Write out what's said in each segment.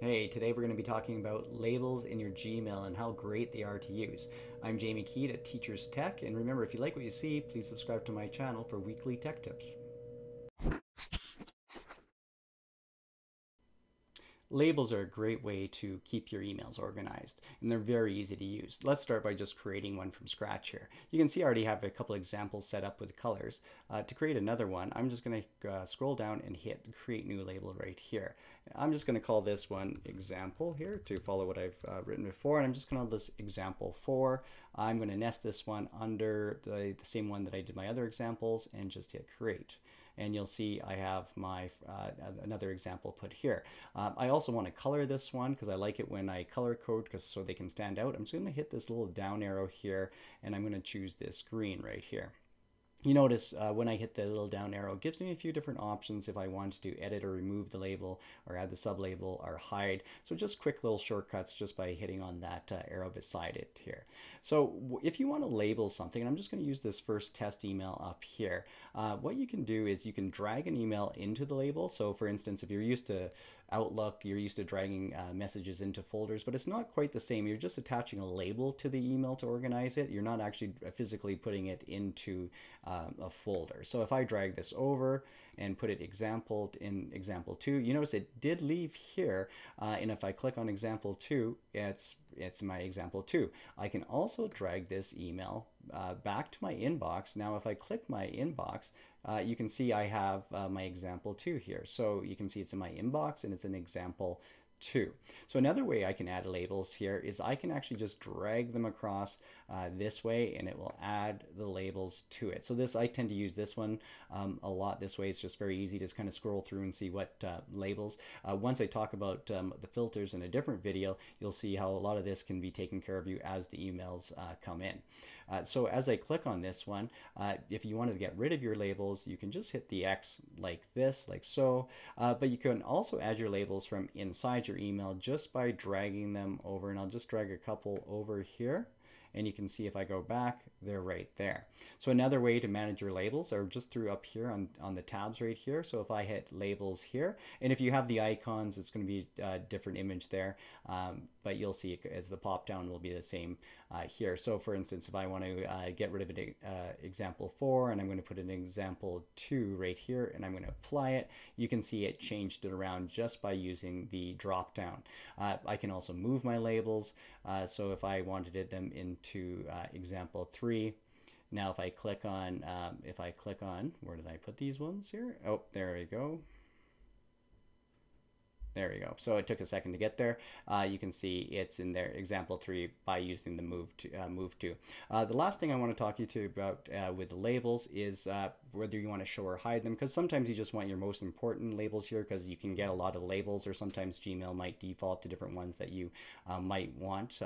Hey, today we're going to be talking about labels in your Gmail and how great they are to use. I'm Jamie Keet at Teachers Tech, and remember, if you like what you see, please subscribe to my channel for weekly tech tips. Labels are a great way to keep your emails organized and they're very easy to use. Let's start by just creating one from scratch here. You can see I already have a couple examples set up with colors. Uh, to create another one, I'm just going to uh, scroll down and hit create new label right here. I'm just going to call this one example here to follow what I've uh, written before and I'm just going to call this example 4. I'm going to nest this one under the, the same one that I did my other examples and just hit create and you'll see I have my uh, another example put here. Um, I also want to color this one because I like it when I color code because so they can stand out. I'm just going to hit this little down arrow here and I'm going to choose this green right here you notice uh, when I hit the little down arrow, it gives me a few different options if I want to edit or remove the label or add the sublabel or hide. So just quick little shortcuts just by hitting on that uh, arrow beside it here. So if you want to label something, and I'm just going to use this first test email up here, uh, what you can do is you can drag an email into the label. So for instance, if you're used to Outlook, you're used to dragging uh, messages into folders, but it's not quite the same. You're just attaching a label to the email to organize it. You're not actually physically putting it into um, a folder. So if I drag this over and put it example in example two, you notice it did leave here. Uh, and if I click on example two, it's, it's my example two. I can also drag this email uh, back to my inbox. Now, if I click my inbox, uh, you can see I have uh, my example two here. So you can see it's in my inbox and it's an example So another way I can add labels here is I can actually just drag them across uh, this way and it will add the labels to it. So this, I tend to use this one um, a lot this way. It's just very easy to kind of scroll through and see what uh, labels. Uh, once I talk about um, the filters in a different video, you'll see how a lot of this can be taken care of you as the emails uh, come in. Uh, so as I click on this one, uh, if you wanted to get rid of your labels, you can just hit the X like this, like so. but you can also add your labels from inside your email just by dragging them over. And I'll just drag a couple over here and you can see if I go back, they're right there. So another way to manage your labels are just through up here on, on the tabs right here. So if I hit labels here, and if you have the icons, it's going to be a different image there, um, but you'll see as the pop down will be the same uh, here. So for instance, if I want to uh, get rid of an uh, example four, and I'm going to put an example two right here, and I'm going to apply it, you can see it changed it around just by using the drop down. Uh, I can also move my labels. Uh, so if I wanted them into uh, example three, now if I click on, um, if I click on, where did I put these ones here? Oh, there we go. There we go. So it took a second to get there. Uh, you can see it's in there, example three, by using the move to. Uh, move to. Uh, the last thing I want to talk you to about uh, with the labels is uh, whether you want to show or hide them, because sometimes you just want your most important labels here, because you can get a lot of labels, or sometimes Gmail might default to different ones that you uh, might want.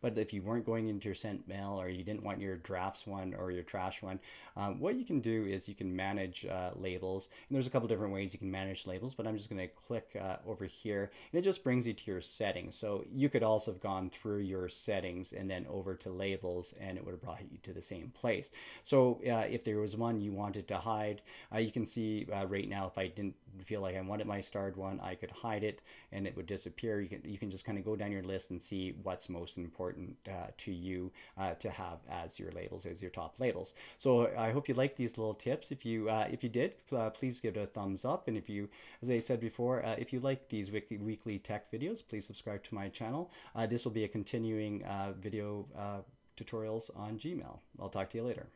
but if you weren't going into your sent mail, or you didn't want your drafts one or your trash one, um, what you can do is you can manage labels, and there's a couple different ways you can manage labels, but I'm just going to click over here here and it just brings you to your settings. So you could also have gone through your settings and then over to labels and it would have brought you to the same place. So uh, if there was one you wanted to hide, uh, you can see uh, right now if I didn't feel like I wanted my starred one, I could hide it and it would disappear. You can, you can just kind of go down your list and see what's most important uh, to you uh, to have as your labels, as your top labels. So I hope you like these little tips. If you uh, if you did, please give it a thumbs up. And if you, as I said before, if you like these weekly, weekly tech videos, please subscribe to my channel. Uh, this will be a continuing uh, video uh, tutorials on Gmail. I'll talk to you later.